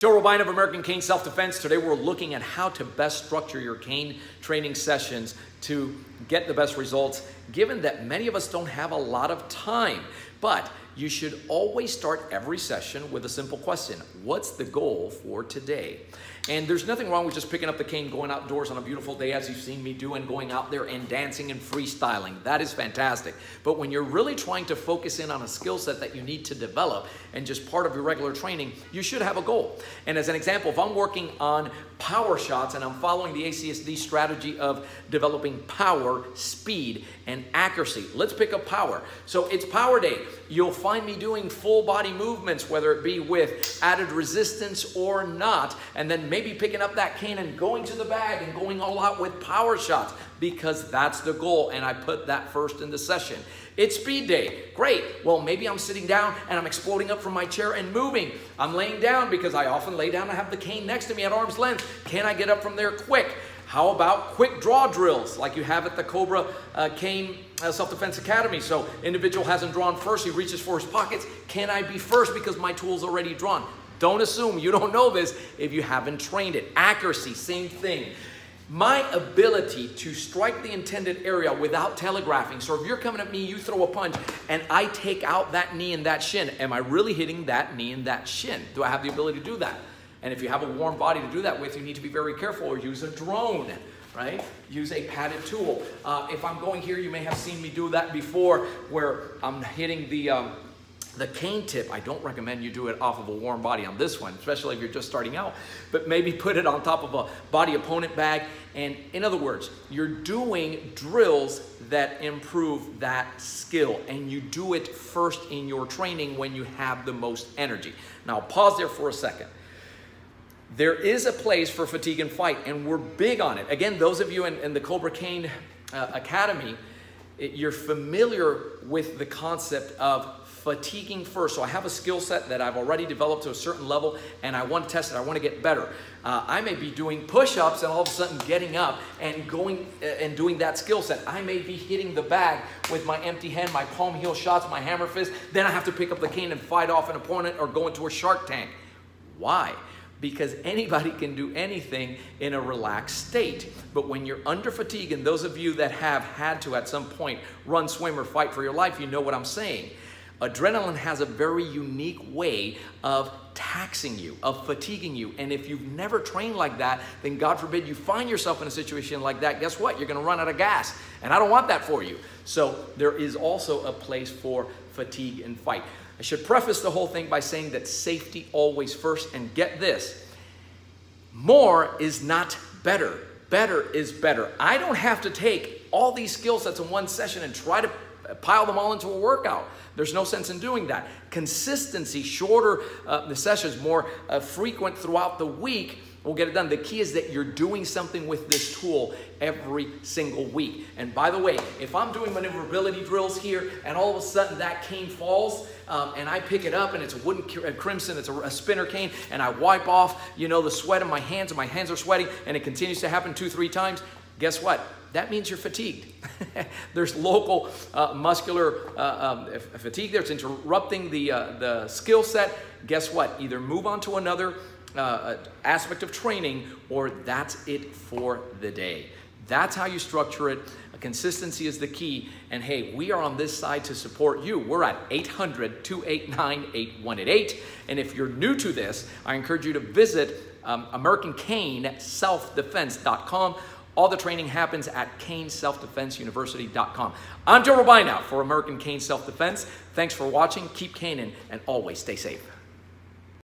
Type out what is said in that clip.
Joe Robaina of American Cane Self Defense. Today we're looking at how to best structure your cane training sessions to get the best results, given that many of us don't have a lot of time. But you should always start every session with a simple question What's the goal for today? And there's nothing wrong with just picking up the cane, going outdoors on a beautiful day, as you've seen me do, and going out there and dancing and freestyling. That is fantastic. But when you're really trying to focus in on a skill set that you need to develop and just part of your regular training, you should have a goal. And as an example, if I'm working on power shots and I'm following the ACSD strategy of developing power, speed, and accuracy, let's pick up power. So it's power day. You'll find me doing full body movements, whether it be with added resistance or not, and then maybe picking up that cane and going to the bag and going all out with power shots because that's the goal. And I put that first in the session. It's speed day. Great. Well, maybe I'm sitting down and I'm exploding up from my chair and moving. I'm laying down because I often lay down and have the cane next to me at arm's length. Can I get up from there quick? How about quick draw drills like you have at the Cobra uh, Cane uh, Self-Defense Academy? So individual hasn't drawn first, he reaches for his pockets. Can I be first because my tool's already drawn? Don't assume you don't know this if you haven't trained it. Accuracy, same thing. My ability to strike the intended area without telegraphing. So if you're coming at me, you throw a punch, and I take out that knee and that shin. Am I really hitting that knee and that shin? Do I have the ability to do that? And if you have a warm body to do that with, you need to be very careful or use a drone right? Use a padded tool. Uh, if I'm going here, you may have seen me do that before where I'm hitting the, um, the cane tip, I don't recommend you do it off of a warm body on this one, especially if you're just starting out, but maybe put it on top of a body opponent bag. And in other words, you're doing drills that improve that skill and you do it first in your training when you have the most energy. Now pause there for a second. There is a place for fatigue and fight and we're big on it. Again, those of you in, in the Cobra Cane uh, Academy, you're familiar with the concept of fatiguing first. So I have a skill set that I've already developed to a certain level and I want to test it. I want to get better. Uh, I may be doing push-ups and all of a sudden getting up and going uh, and doing that skill set. I may be hitting the bag with my empty hand, my palm heel shots, my hammer fist. Then I have to pick up the cane and fight off an opponent or go into a shark tank. Why? Because anybody can do anything in a relaxed state. But when you're under fatigue, and those of you that have had to at some point run, swim, or fight for your life, you know what I'm saying. Adrenaline has a very unique way of taxing you, of fatiguing you. And if you've never trained like that, then God forbid you find yourself in a situation like that, guess what? You're gonna run out of gas. And I don't want that for you. So there is also a place for fatigue and fight. I should preface the whole thing by saying that safety always first. And get this more is not better. Better is better. I don't have to take all these skill sets in one session and try to pile them all into a workout. There's no sense in doing that. Consistency, shorter uh, the sessions, more uh, frequent throughout the week will get it done. The key is that you're doing something with this tool every single week. And by the way, if I'm doing maneuverability drills here and all of a sudden that cane falls um, and I pick it up and it's a wooden crimson, it's a, a, spinner cane, and I wipe off, you know, the sweat in my hands and my hands are sweating and it continues to happen two, three times, guess what? That means you're fatigued. There's local uh, muscular uh, um, fatigue there. It's interrupting the, uh, the skill set. Guess what? Either move on to another uh, aspect of training or that's it for the day. That's how you structure it. Consistency is the key. And hey, we are on this side to support you. We're at 800 289 8188. And if you're new to this, I encourage you to visit um, AmericanCaneSelfDefense.com. All the training happens at CaneSelfDefenseUniversity.com. I'm Joe Robaina for American Cane Self Defense. Thanks for watching. Keep caning and always stay safe.